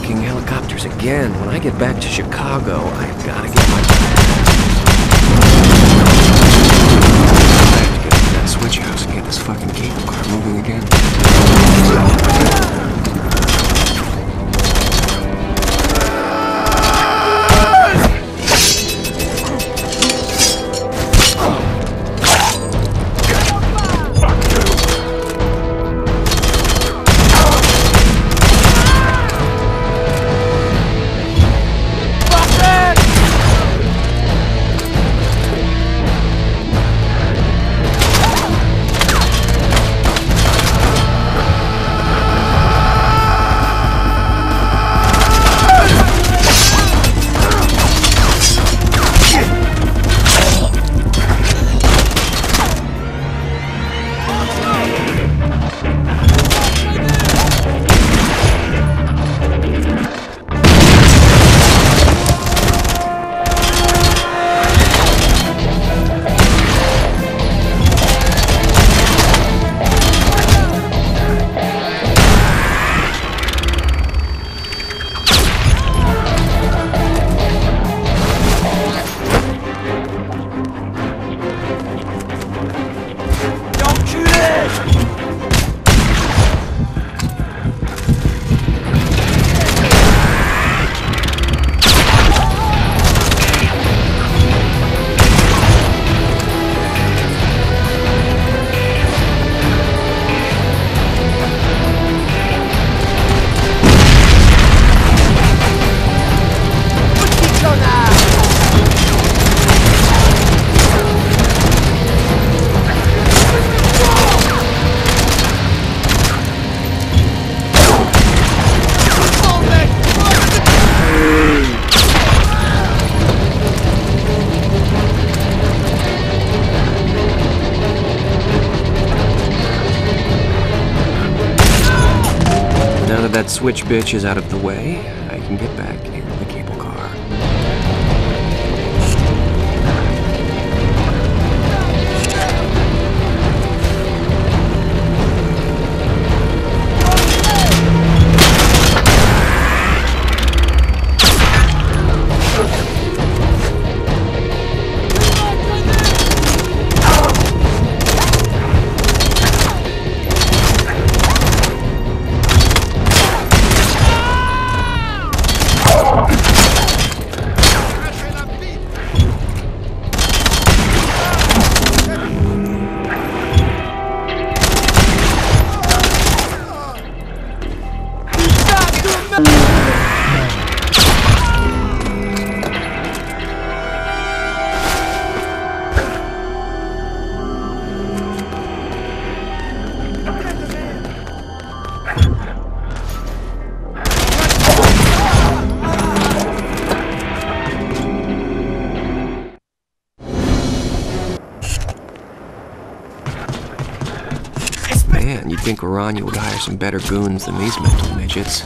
fucking helicopters again. When I get back to Chicago, I've gotta get my... I have to get to that switch house and get this fucking cable car moving again. Switch bitch is out of the way, I can get back in Man, you'd think Aranya would hire some better goons than these mental midgets.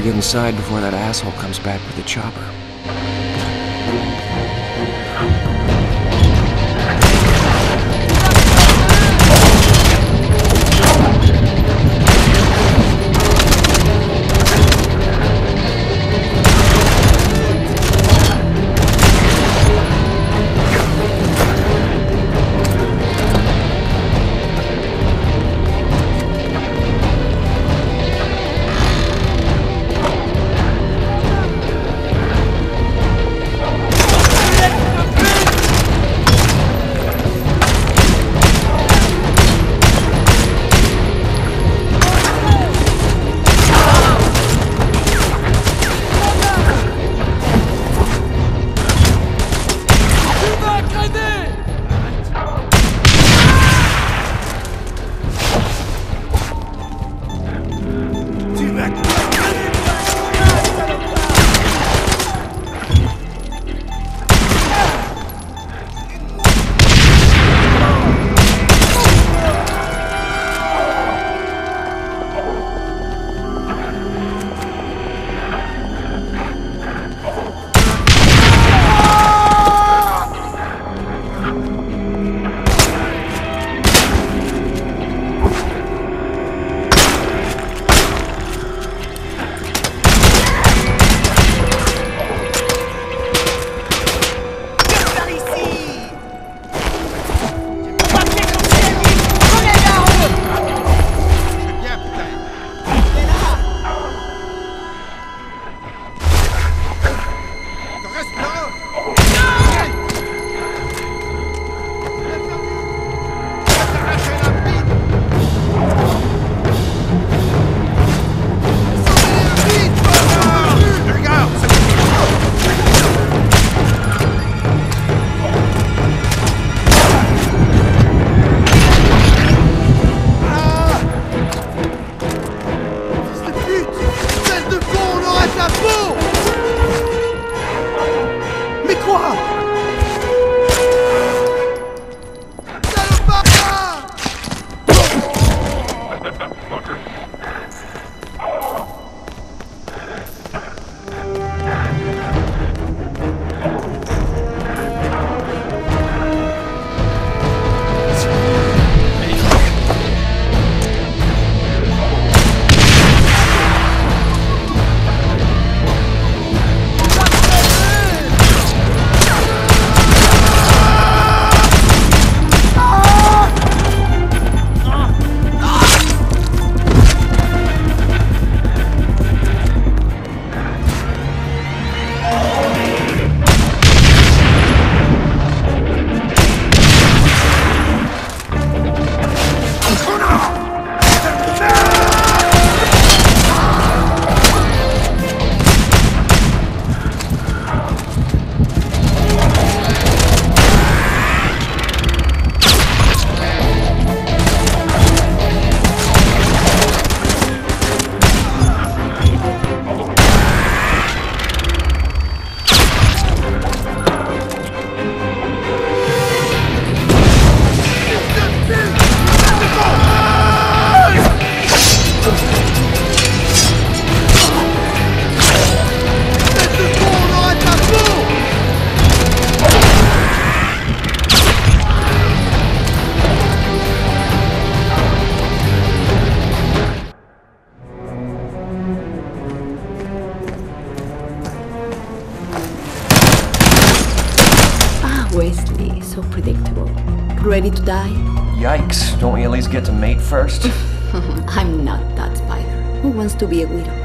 Better get inside before that asshole comes back with the chopper. Ready to die? Yikes. Don't we at least get to mate first? I'm not that spider. Who wants to be a widow?